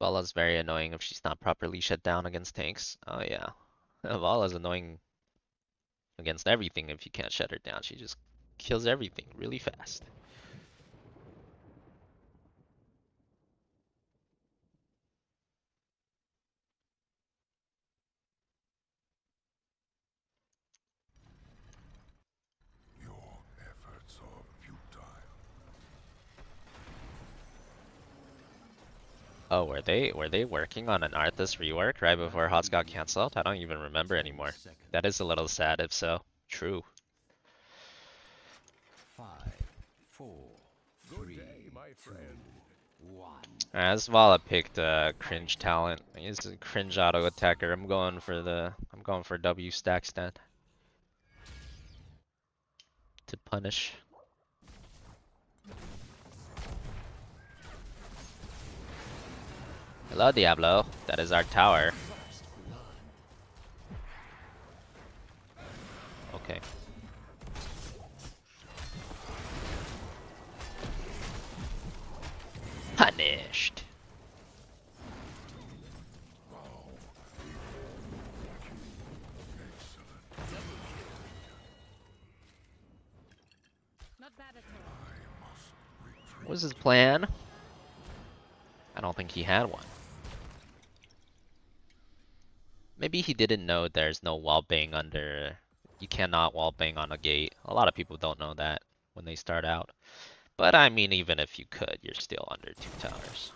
Valla's very annoying if she's not properly shut down against tanks. Oh yeah. Valla's annoying against everything if you can't shut her down. She just kills everything really fast. Your efforts are futile. Oh, were they were they working on an Arthas rework right before HOTS got cancelled? I don't even remember anymore. That is a little sad if so. True. Five, four, three, friend. one. As Valla picked uh, cringe talent. He's a cringe auto attacker. I'm going for the I'm going for W stack stand. To punish. Hello Diablo. That is our tower. Okay. Punished. What was his plan? I don't think he had one. Maybe he didn't know there's no wall bang under. You cannot wall bang on a gate. A lot of people don't know that when they start out. But I mean, even if you could, you're still under two towers.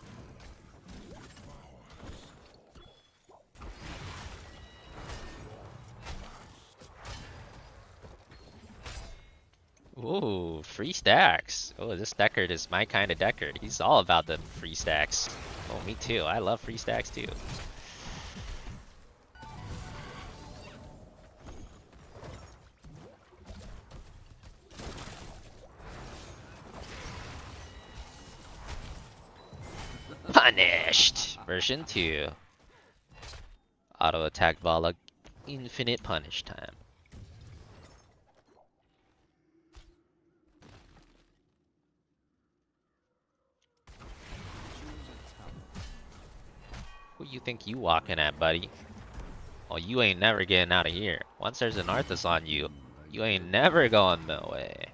Ooh, free stacks. Oh, this Deckard is my kind of Deckard. He's all about the free stacks. Oh, me too. I love free stacks too. Punished! Version 2. Auto attack Valla. Infinite punish time. Who you think you walking at, buddy? Oh, you ain't never getting out of here. Once there's an Arthas on you, you ain't never going no way.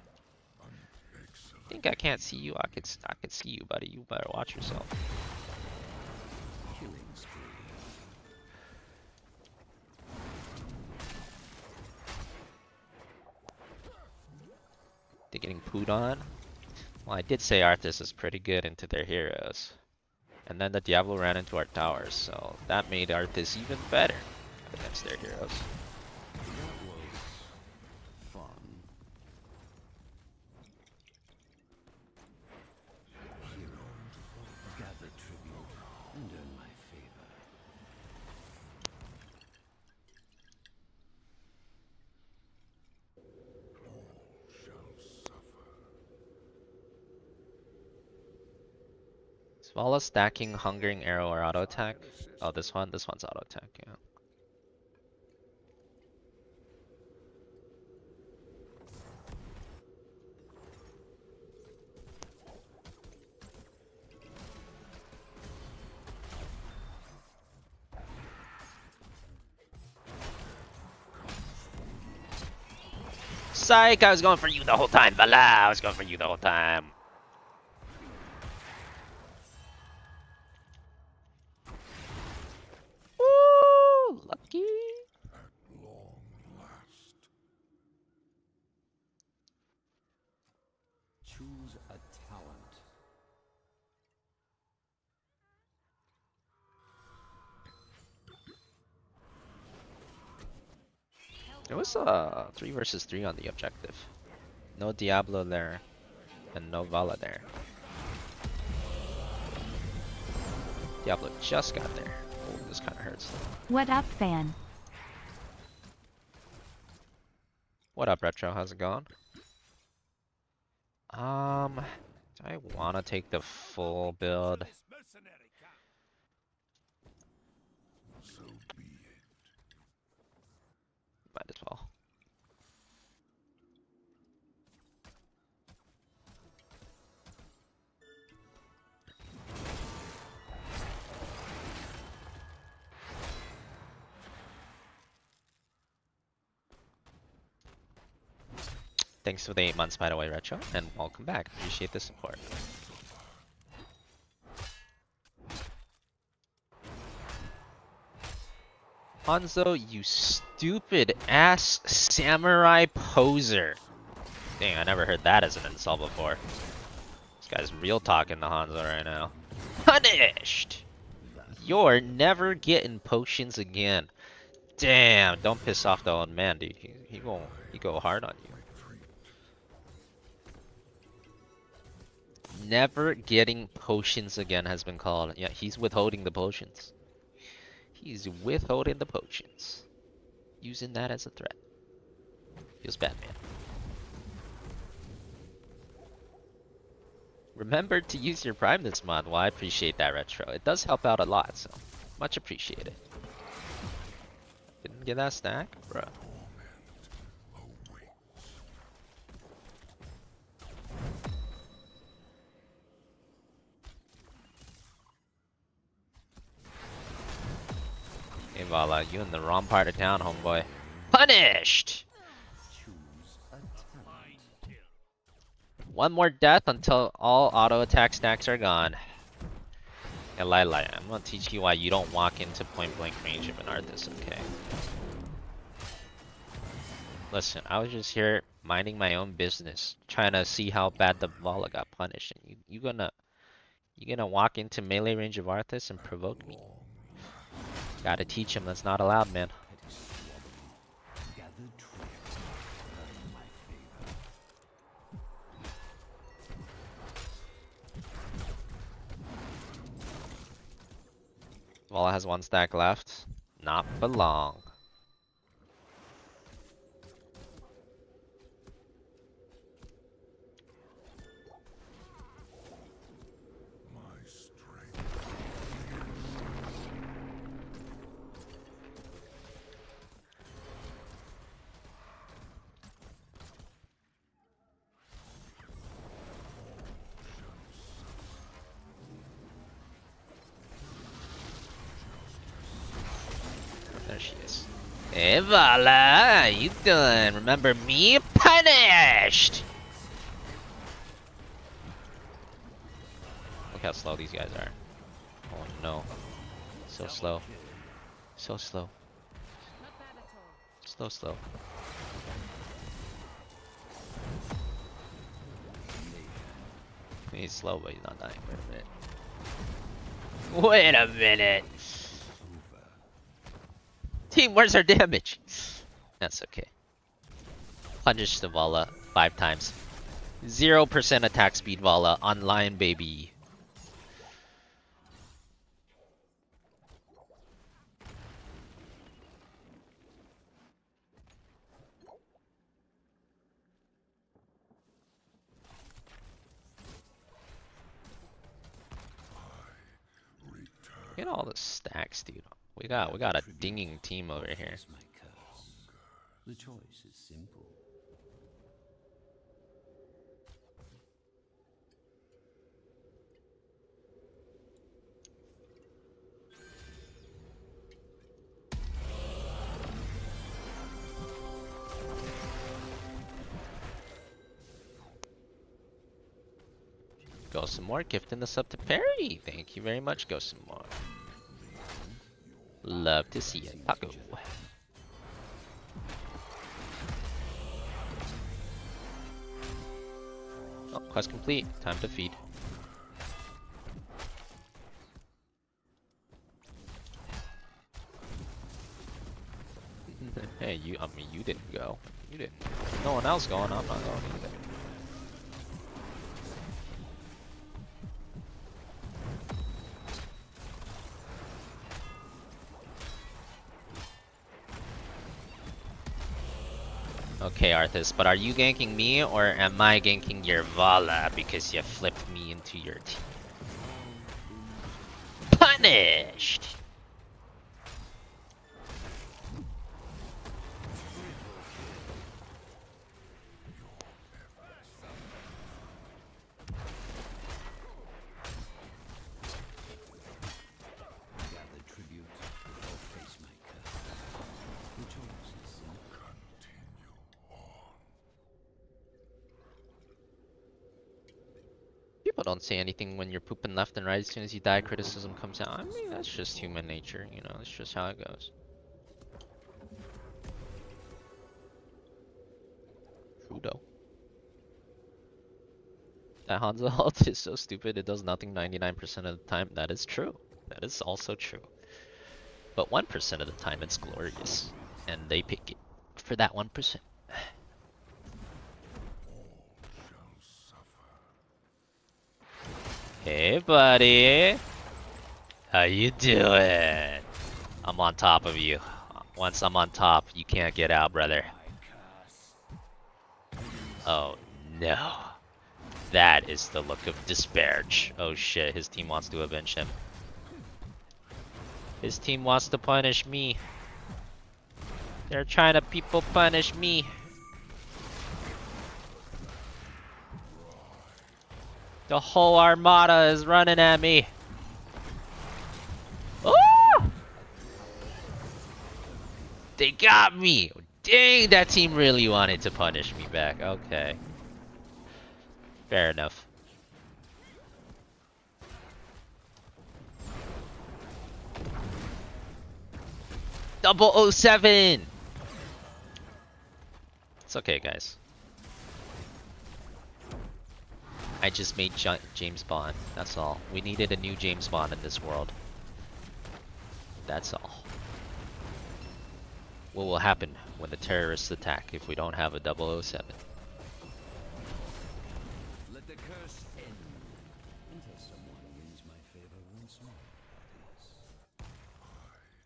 Think I can't see you? I could, I could see you, buddy. You better watch yourself. They're getting pooed on. Well, I did say Arthas is pretty good into their heroes. And then the Diablo ran into our towers, so that made Arthas even better against their heroes. That was fun. Hero, gather tribute and earn my favor. Stacking Hungering Arrow or auto attack? Oh, this one? This one's auto attack, yeah. Psych! I was going for you the whole time, Valla! I was going for you the whole time. Woo! Lucky. At long last. Choose a talent. It was uh three versus three on the objective. No Diablo there, and no Valla there. Diablo just got there. Oh, this kind of hurts. What up, fan? What up, Retro? How's it going? Um, do I want to take the full build? as well. Thanks for the 8 months by the way, Retro, and welcome back. Appreciate the support. Hanzo, you stupid ass samurai poser. Dang, I never heard that as an insult before. This guy's real talking to Hanzo right now. Punished! You're never getting potions again. Damn, don't piss off the old man, dude. He, he go he go hard on you. Never getting potions again has been called. Yeah, he's withholding the potions. He's withholding the potions. Using that as a threat. Feels bad, man. Remember to use your prime this month. Well, I appreciate that retro. It does help out a lot, so much appreciated. Didn't get that stack? Bruh. Valla, uh, you in the wrong part of town, homeboy. Punished! Choose a talent. One more death until all auto attack stacks are gone. And Lai Lai, I'm gonna teach you why you don't walk into point blank range of an Arthas, okay? Listen, I was just here minding my own business, trying to see how bad the Valla got punished, and you you gonna you gonna walk into melee range of Arthas and provoke me? Gotta teach him that's not allowed, man. Valla has one stack left. Not for long. Hey Valla, how you doing? Remember me? Punished! Look how slow these guys are. Oh no. So slow. So slow. Slow, slow. He's slow, but he's not dying. Wait a minute. Wait a minute. Team, where's our damage? That's okay. Punish the Valla five times. Zero percent attack speed Valla on Lion Baby. Return. Get all the stacks, dude. We got we got a dinging team over here. The choice is simple. Go some more, gifting this up to Perry. Thank you very much. Go some more. Love to see it. Paco. Oh, quest complete. Time to feed. hey, you. I mean, you didn't go. You didn't. No one else going. I'm not going either. Okay, Arthas, but are you ganking me or am I ganking your Valla because you flipped me into your team? Um, Punished! Gather tribute or face my curse. The choice is simple. Continue on. don't say anything when you're pooping left and right. As soon as you die, criticism comes out. I mean, that's just human nature, you know. That's just how it goes. Trudeau. That Hanzo ult is so stupid. It does nothing 99% of the time. That is true. That is also true. But 1% of the time, it's glorious, and they pick it for that 1%. shall suffer. Hey, buddy. How you doing? I'm on top of you. Once I'm on top, you can't get out, brother. Oh, no. That is the look of disparage. Oh shit, his team wants to avenge him. His team wants to punish me. They're trying to people punish me. The whole armada is running at me. Oh! They got me. Dang, that team really wanted to punish me back. Okay. Fair enough. Double O seven. It's okay, guys. I just made Ja- James Bond. That's all. We needed a new James Bond in this world. That's all. What will happen when the terrorists attack if we don't have a 007? Let the curse end. Until someone wins my favor once more. that is.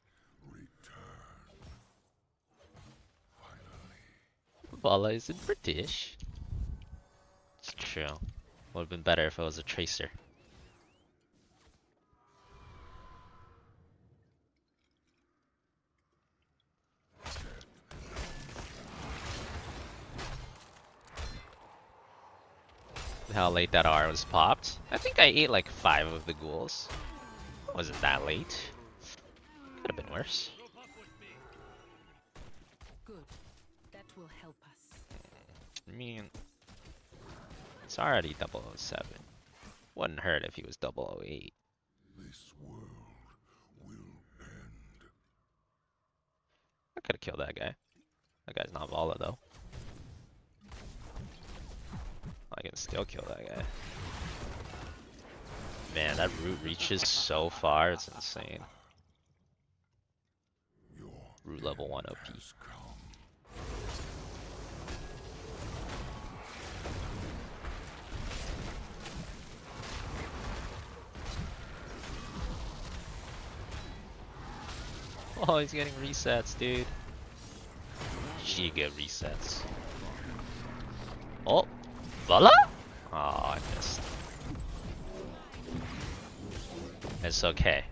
Return. Finally. Valla isn't British. It's true. Would have been better if it was a tracer. How late that R was popped. I think I ate like five of the ghouls. Wasn't that late. Could have been worse. Good. That will help us. I mean, it's already 007. Wouldn't hurt if he was 008. This world will end. I could have killed that guy. That guy's not Valla though. I can still kill that guy. Man, that root reaches so far, it's insane. Root level 1 OP. Oh, he's getting resets, dude. Giga resets. Oh, Valla? Oh, I missed. It's okay.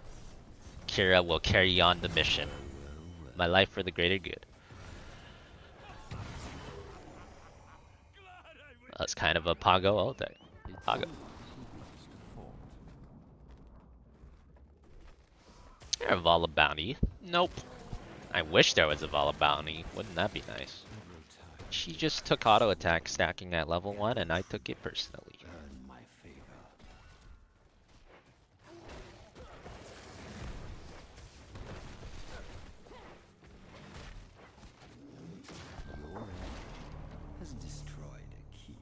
Kira will carry on the mission. My life for the greater good. That's kind of a Pago ult deck. Pago. There a Valla bounty. Nope. I wish there was a Valla bounty. Wouldn't that be nice? She just took auto attack stacking at level 1 and I took it personally. Earn my favor. Your end has destroyed a keep.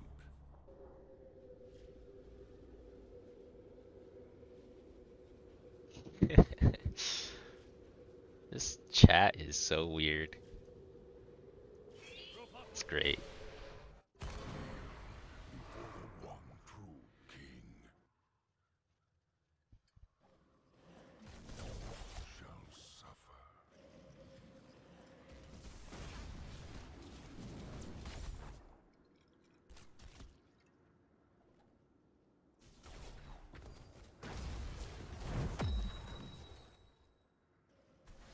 this chat is so weird. It's great. The one true king. Shall suffer.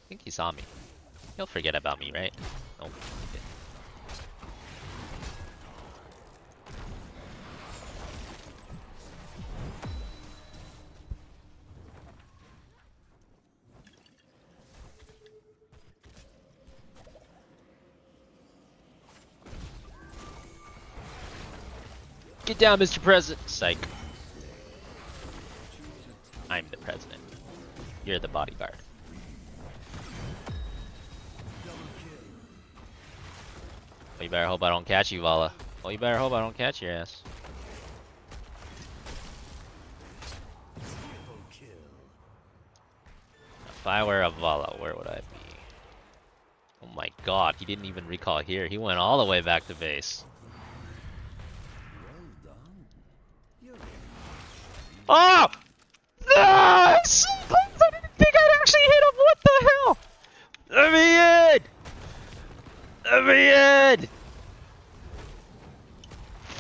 I think he saw me. He'll forget about me, right? Oh, nope. Get down, Mr. President! Psych. I'm the president. You're the bodyguard. Well, you better hope I don't catch you, Valla. Well, you better hope I don't catch your ass. If I were a Valla, where would I be? Oh my god, he didn't even recall here. He went all the way back to base. Oh! No! I didn't think I'd actually hit him! What the hell? Let me in! Let me in!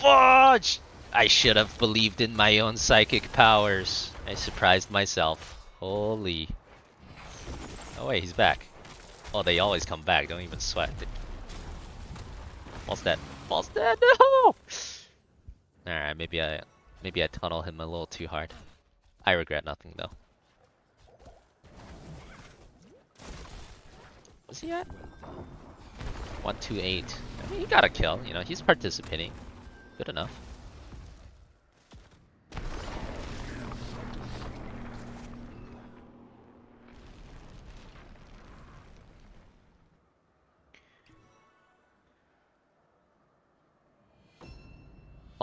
Fudge! I should have believed in my own psychic powers. I surprised myself. Holy. Oh wait, he's back. Oh, they always come back. Don't even sweat. False dead. False dead. No! Alright, maybe I maybe I tunnel him a little too hard. I regret nothing though. Was he at? 128. I mean, he got a kill. You know, he's participating. Good enough.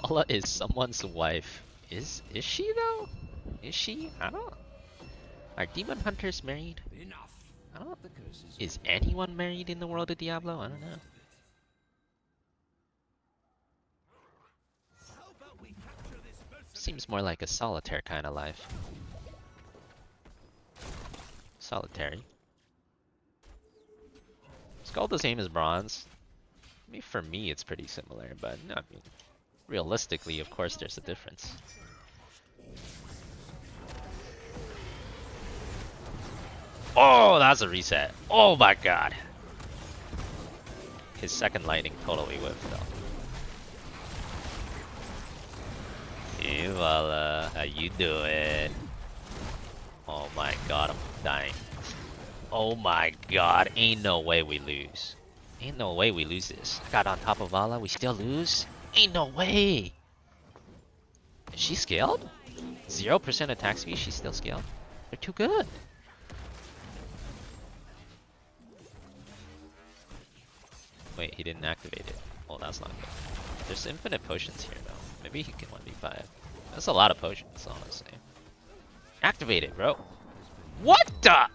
Valla is someone's wife. Is is she though? Is she? I don't. Are demon hunters married? enough. I don't. Is anyone married in the world of Diablo? I don't know. How about we capture this mercenary? Seems more like a solitaire kind of life. Solitary. Called the same as bronze. I mean, for me, it's pretty similar, but I mean, realistically, of course, there's a difference. Oh, that's a reset. Oh my god. His second lightning totally whiffed though. Hey, uh, Valla, how you doing? Oh my god, I'm dying. Oh my god, ain't no way we lose. Ain't no way we lose this. I got on top of Valla, we still lose? Ain't no way! Is she scaled? 0% attack speed, she's still scaled? They're too good. Wait, he didn't activate it. Oh, that's not good. There's infinite potions here, though. Maybe he can 1v5. That's a lot of potions, honestly. Activate it, bro. What the?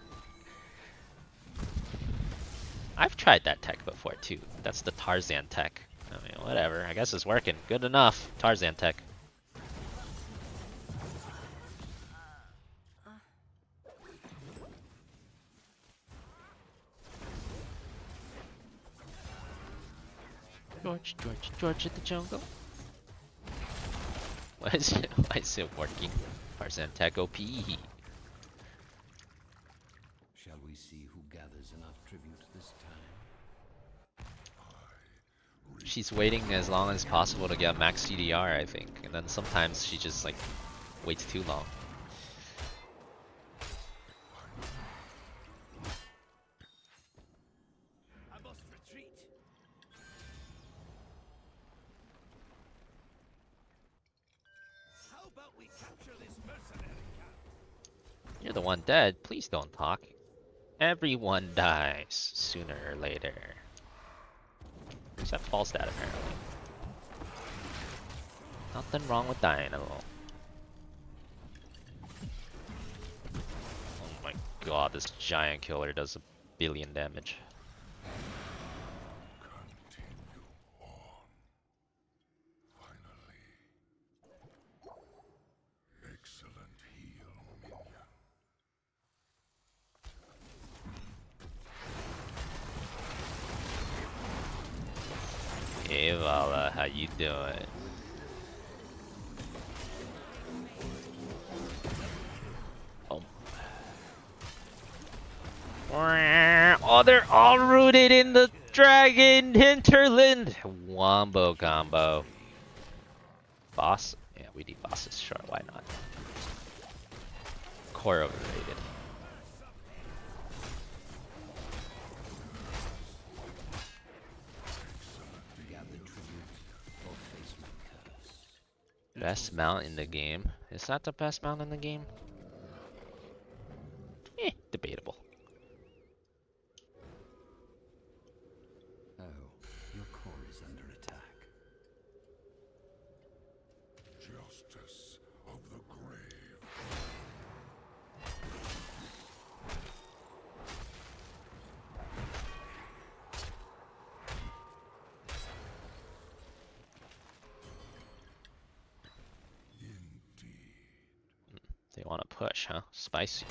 I've tried that tech before, too. That's the Tarzan tech. I mean, whatever. I guess it's working. Good enough. Tarzan tech. George, George, George at the jungle. Why is it, why is it working? Tarzan tech OP. Shall we see who gathers enough tribute this time? She's waiting as long as possible to get max CDR, I think. And then sometimes she just like waits too long. Please don't talk. Everyone dies sooner or later. Except Falstad apparently. Nothing wrong with dying at all. Oh my god, this giant killer does a billion damage. How you doing? Oh. Oh, they're all rooted in the dragon hinterland. Wombo combo. Boss? Yeah, we need bosses. Sure, why not? Core overrated. Best mount in the game. Is that the best mount in the game? Eh, debatable. Nice.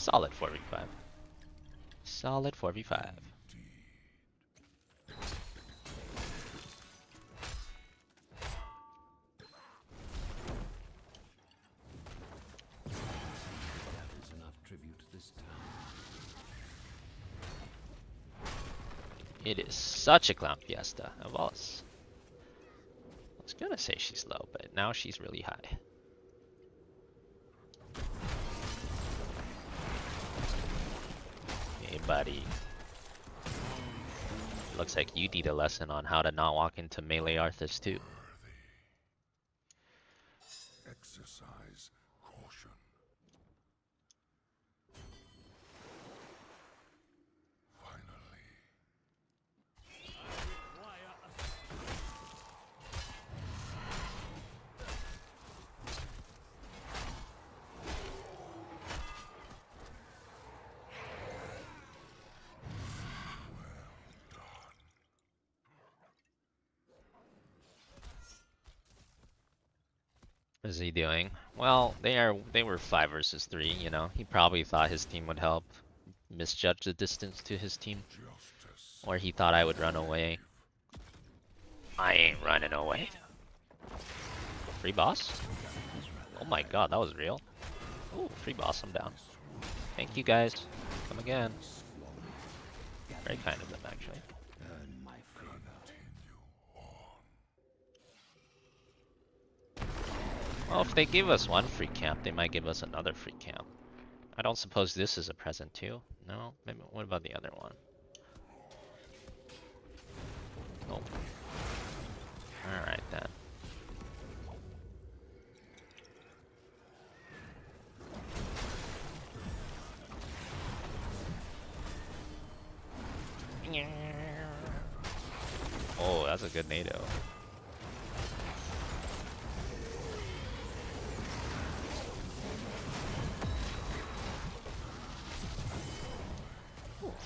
Solid 4v5. Solid 4v5. That is enough tribute this town. It is such a clown fiesta of us. I was gonna say she's low, but now she's really high. Buddy. Looks like you need a lesson on how to not walk into melee Arthas too. Doing? Well, they are they were five versus three, you know. He probably thought his team would help. Misjudged the distance to his team. Or he thought I would run away. I ain't running away. Free boss? Oh my god, that was real. Ooh, free boss, I'm down. Thank you guys. Come again. Very kind of them, actually. Well, if they give us one free camp, they might give us another free camp. I don't suppose this is a present too? No? Maybe, what about the other one? Nope. Alright then. Oh, that's a good NATO.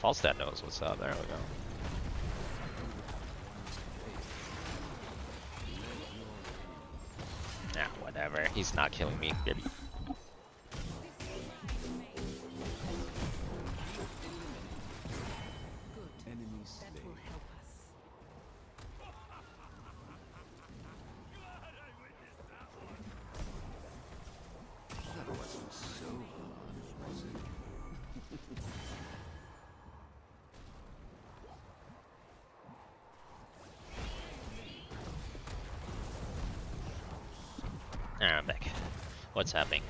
Falstad knows what's up. There we go. Yeah, whatever. He's not killing me. Alright, I'm back. What's happening?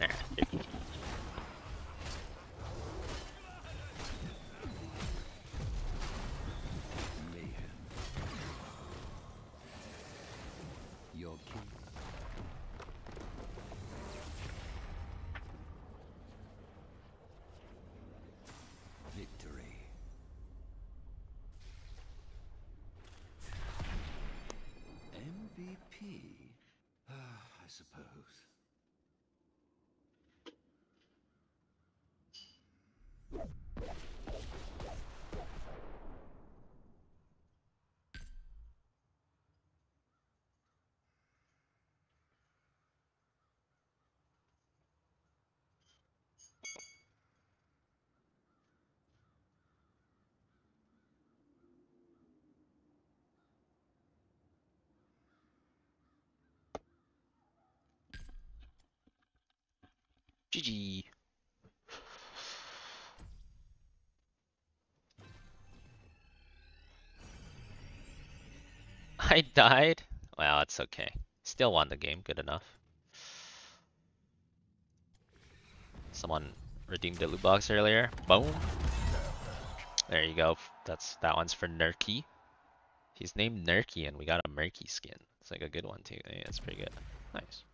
Ah, Alright, GG. I died? Well, it's okay. Still won the game, good enough. Someone redeemed the loot box earlier. Boom. There you go. That's that one's for Nerky. He's named Nerky and we got a Murky skin. It's like a good one too. Yeah, it's pretty good. Nice.